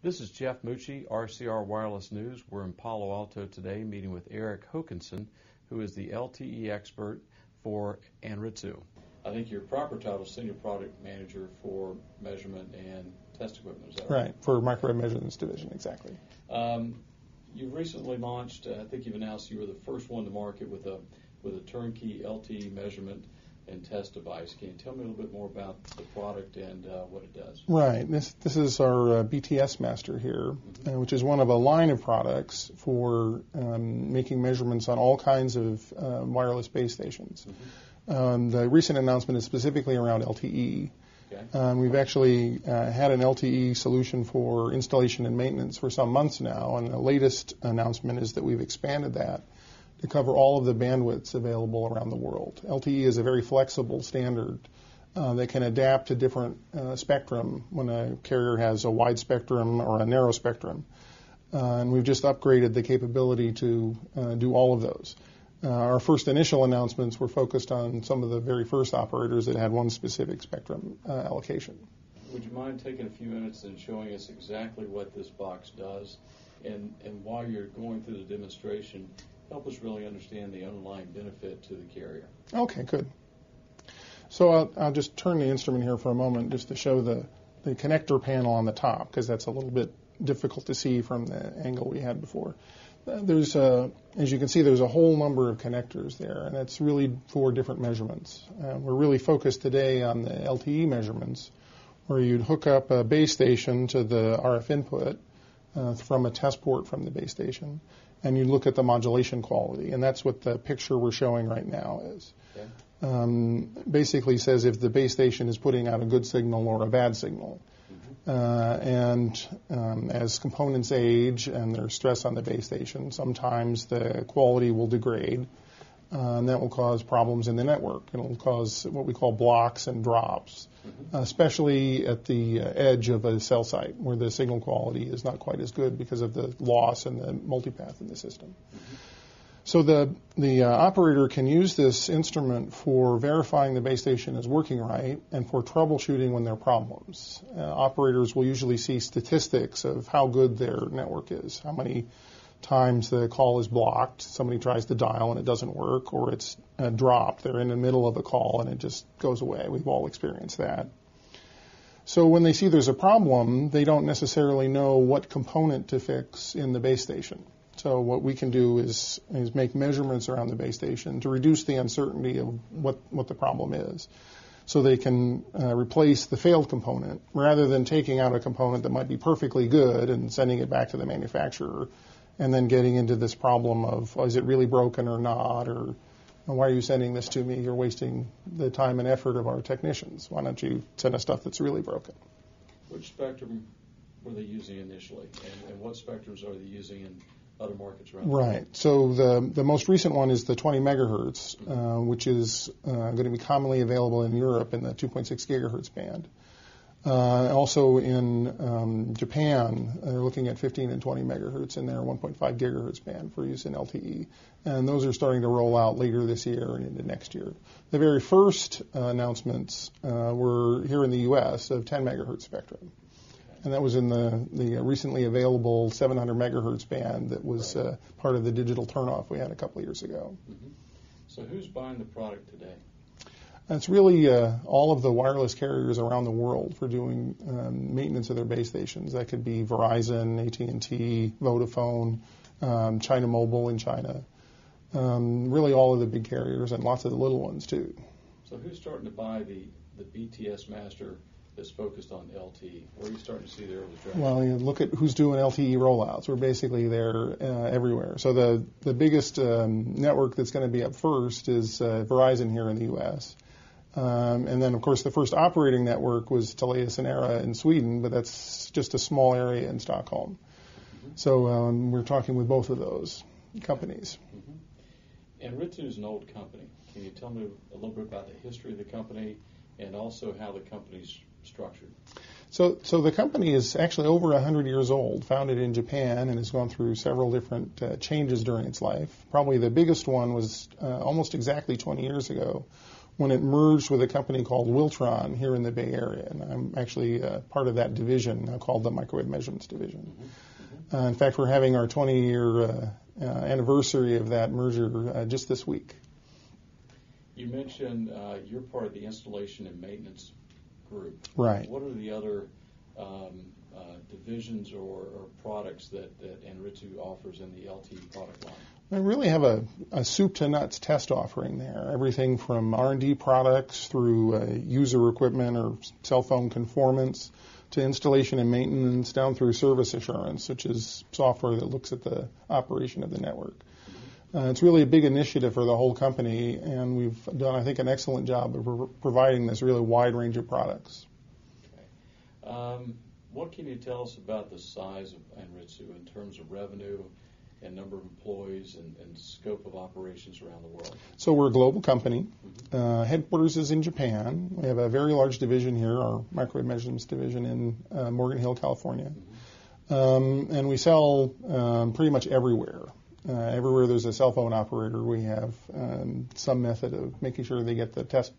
This is Jeff Mucci, RCR Wireless News. We're in Palo Alto today meeting with Eric Hakanson, who is the LTE expert for Anritsu. I think your proper title is Senior Product Manager for Measurement and Test Equipment, is that right? Right, for Microwave Measurements Division, exactly. Um, you've recently launched, uh, I think you've announced you were the first one to market with a, with a turnkey LTE measurement and test device. Can you tell me a little bit more about the product and uh, what it does? Right. This this is our uh, BTS Master here, mm-hmm. uh, which is one of a line of products for um, making measurements on all kinds of uh, wireless base stations. Mm-hmm. Um, the recent announcement is specifically around LTE. Okay. Um, we've actually uh, had an LTE solution for installation and maintenance for some months now, and the latest announcement is that we've expanded that to cover all of the bandwidths available around the world. LTE is a very flexible standard uh, that can adapt to different uh, spectrum when a carrier has a wide spectrum or a narrow spectrum. Uh, and we've just upgraded the capability to uh, do all of those. Uh, our first initial announcements were focused on some of the very first operators that had one specific spectrum uh, allocation. Would you mind taking a few minutes and showing us exactly what this box does? And, and while you're going through the demonstration, help us really understand the underlying benefit to the carrier. Okay, good. So I'll, I'll just turn the instrument here for a moment just to show the, the connector panel on the top because that's a little bit difficult to see from the angle we had before. Uh, there's a, as you can see, there's a whole number of connectors there, and that's really for different measurements. Uh, we're really focused today on the LTE measurements, where you'd hook up a base station to the RF input uh, from a test port from the base station, and you look at the modulation quality, and that's what the picture we're showing right now is. Um, basically says if the base station is putting out a good signal or a bad signal. Mm-hmm. Uh, and um, as components age and there's stress on the base station, sometimes the quality will degrade. Uh, and that will cause problems in the network. It'll cause what we call blocks and drops, mm-hmm. especially at the uh, edge of a cell site where the signal quality is not quite as good because of the loss and the multipath in the system. Mm-hmm. So the the uh, operator can use this instrument for verifying the base station is working right and for troubleshooting when there are problems. Uh, operators will usually see statistics of how good their network is, how many times the call is blocked, somebody tries to dial and it doesn't work, or it's uh, dropped. They're in the middle of a call and it just goes away. We've all experienced that. So when they see there's a problem, they don't necessarily know what component to fix in the base station. So what we can do is, is make measurements around the base station to reduce the uncertainty of what, what the problem is. So they can uh, replace the failed component rather than taking out a component that might be perfectly good and sending it back to the manufacturer and then getting into this problem of oh, is it really broken or not, or why are you sending this to me? You're wasting the time and effort of our technicians. Why don't you send us stuff that's really broken? Which spectrum were they using initially, and, and what spectrums are they using in other markets around? Right. So the the most recent one is the 20 megahertz, uh, which is uh, going to be commonly available in Europe in the 2.6 gigahertz band. Uh, also in um, Japan, they're looking at 15 and 20 megahertz in their 1.5 gigahertz band for use in LTE, and those are starting to roll out later this year and into next year. The very first uh, announcements uh, were here in the U.S. of 10 megahertz spectrum, and that was in the the recently available 700 megahertz band that was uh, part of the digital turnoff we had a couple of years ago. Mm-hmm. So who's buying the product today? It's really uh, all of the wireless carriers around the world for doing um, maintenance of their base stations. That could be Verizon, AT&T, Vodafone, um, China Mobile in China. Um, really, all of the big carriers and lots of the little ones too. So, who's starting to buy the the BTS Master that's focused on LTE? Where are you starting to see the early traction? Well, you look at who's doing LTE rollouts. We're basically there uh, everywhere. So the the biggest um, network that's going to be up first is uh, Verizon here in the U.S. Um, and then, of course, the first operating network was Era in Sweden, but that's just a small area in Stockholm. Mm-hmm. So um, we're talking with both of those companies. Mm-hmm. Anritsu is an old company. Can you tell me a little bit about the history of the company and also how the company's structured? So, so the company is actually over 100 years old, founded in Japan, and has gone through several different uh, changes during its life. Probably the biggest one was uh, almost exactly 20 years ago when it merged with a company called Wiltron here in the Bay Area. And I'm actually uh, part of that division now called the Microwave Measurements Division. Mm-hmm. Uh, in fact, we're having our 20 year uh, uh, anniversary of that merger uh, just this week. You mentioned uh, you're part of the installation and maintenance group. Right. What are the other um, divisions or, or, products that, that Anritsu offers in the LTE product line? I really have a, a, soup to nuts test offering there. Everything from R&D products through uh, user equipment or cell phone conformance to installation and maintenance down through service assurance, which is software that looks at the operation of the network. Uh, it's really a big initiative for the whole company, and we've done, I think, an excellent job of pro- providing this really wide range of products. Okay. Um, what can you tell us about the size of Anritsu in terms of revenue and number of employees and, and scope of operations around the world? So we're a global company. Mm-hmm. Uh, headquarters is in Japan. We have a very large division here, our microwave measurements division in uh, Morgan Hill, California. Mm-hmm. Um, and we sell um, pretty much everywhere. Uh, everywhere there's a cell phone operator, we have um, some method of making sure they get the test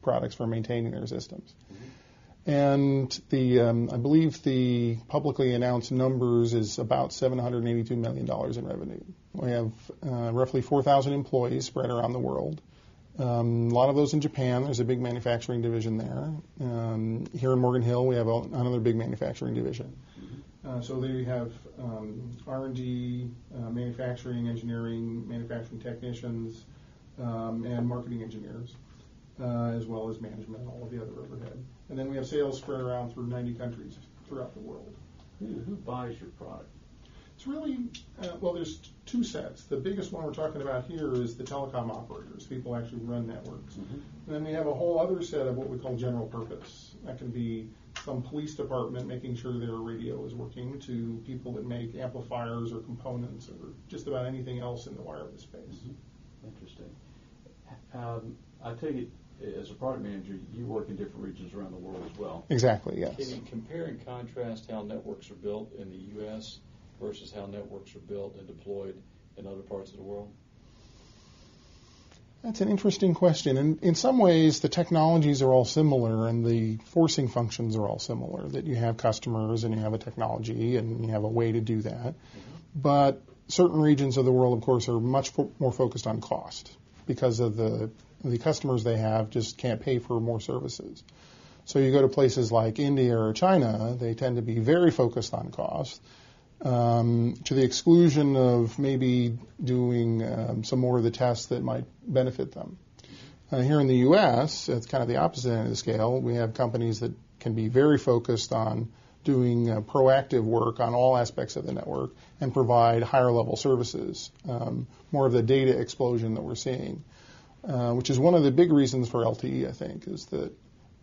products for maintaining their systems. Mm-hmm. And the, um, I believe the publicly announced numbers is about $782 million in revenue. We have uh, roughly 4,000 employees spread around the world. Um, a lot of those in Japan. There's a big manufacturing division there. Um, here in Morgan Hill, we have another big manufacturing division. Uh, so they have um, R&D, uh, manufacturing, engineering, manufacturing technicians, um, and marketing engineers uh, as well as management and all of the other overhead. And then we have sales spread around through 90 countries throughout the world. Who, who buys your product? It's really, uh, well, there's two sets. The biggest one we're talking about here is the telecom operators, people actually run networks. Mm-hmm. And then we have a whole other set of what we call general purpose. That can be some police department making sure their radio is working to people that make amplifiers or components or just about anything else in the wireless space. Mm-hmm. Interesting. Um, I take it as a product manager, you work in different regions around the world as well. Exactly, yes. Can you compare and contrast how networks are built in the U.S. versus how networks are built and deployed in other parts of the world? That's an interesting question. And in some ways, the technologies are all similar and the forcing functions are all similar, that you have customers and you have a technology and you have a way to do that. Mm-hmm. But certain regions of the world, of course, are much more focused on cost because of the the customers they have just can't pay for more services. So you go to places like India or China, they tend to be very focused on cost, um, to the exclusion of maybe doing um, some more of the tests that might benefit them. Uh, here in the U.S., it's kind of the opposite end of the scale. We have companies that can be very focused on doing uh, proactive work on all aspects of the network and provide higher level services, um, more of the data explosion that we're seeing. Uh, which is one of the big reasons for LTE, I think, is that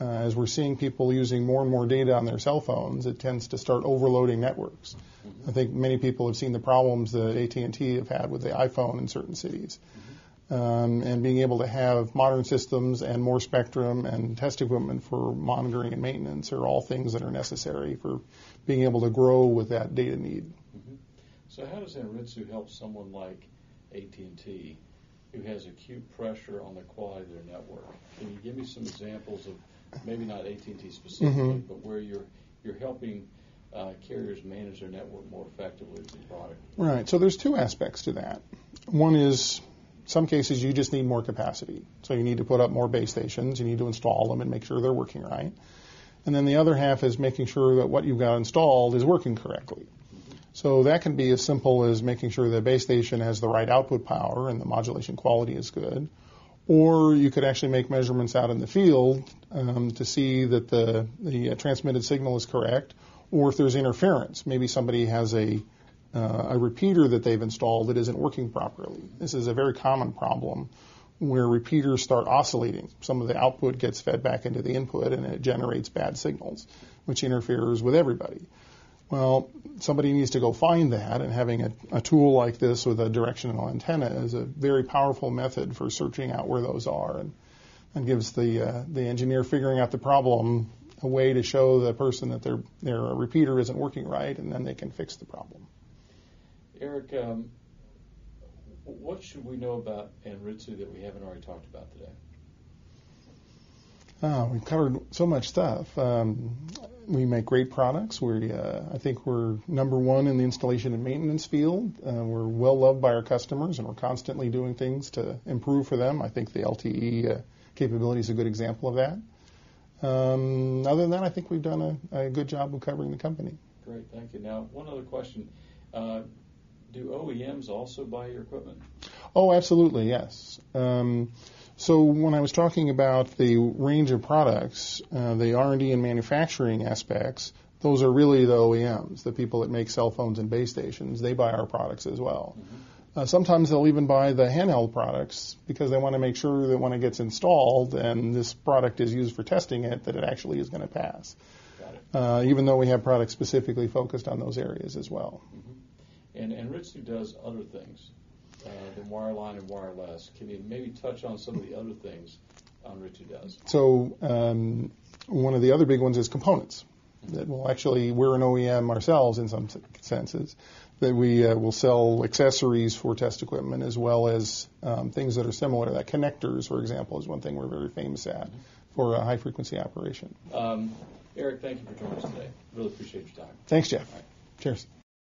uh, as we're seeing people using more and more data on their cell phones, it tends to start overloading networks. Mm-hmm. I think many people have seen the problems that AT&T have had with the iPhone in certain cities. Mm-hmm. Um, and being able to have modern systems and more spectrum and test equipment for monitoring and maintenance are all things that are necessary for being able to grow with that data need. Mm-hmm. So how does Anritsu help someone like AT&T who has acute pressure on the quality of their network. Can you give me some examples of maybe not AT&T specifically, mm-hmm. but where you're you're helping uh, carriers manage their network more effectively with your product? Right. So there's two aspects to that. One is some cases you just need more capacity. So you need to put up more base stations, you need to install them and make sure they're working right. And then the other half is making sure that what you've got installed is working correctly. So that can be as simple as making sure the base station has the right output power and the modulation quality is good. Or you could actually make measurements out in the field um, to see that the, the uh, transmitted signal is correct, or if there's interference. Maybe somebody has a, uh, a repeater that they've installed that isn't working properly. This is a very common problem where repeaters start oscillating. Some of the output gets fed back into the input and it generates bad signals, which interferes with everybody. Well, somebody needs to go find that, and having a, a, tool like this with a directional antenna is a very powerful method for searching out where those are, and, and gives the uh, the engineer figuring out the problem a way to show the person that their their repeater isn't working right, and then they can fix the problem. Eric, um, what should we know about Anritsu that we haven't already talked about today? Oh, we've covered so much stuff. Um, we make great products. We, uh, I think we're number one in the installation and maintenance field. Uh, we're well loved by our customers, and we're constantly doing things to improve for them. I think the LTE uh, capability is a good example of that. Um, other than that, I think we've done a, a, good job of covering the company. Great, thank you. Now, one other question. Uh, do OEMs also buy your equipment? Oh, absolutely, yes. Um, so when I was talking about the range of products, uh, the R&D and manufacturing aspects, those are really the OEMs, the people that make cell phones and base stations. They buy our products as well. Mm-hmm. Uh, sometimes they'll even buy the handheld products because they want to make sure that when it gets installed and this product is used for testing it, that it actually is going to pass. Uh, even though we have products specifically focused on those areas as well. Mm-hmm. And, Anritsu does other things uh, than wireline and wireless. Can you maybe touch on some of the other things Ritsu does? So um, one of the other big ones is components. That will actually, we're an OEM ourselves in some senses. That we uh, will sell accessories for test equipment as well as um, things that are similar to that. Connectors, for example, is one thing we're very famous at for a high frequency operation. Um, Eric, thank you for joining us today. Really appreciate your time. Thanks, Jeff. Cheers.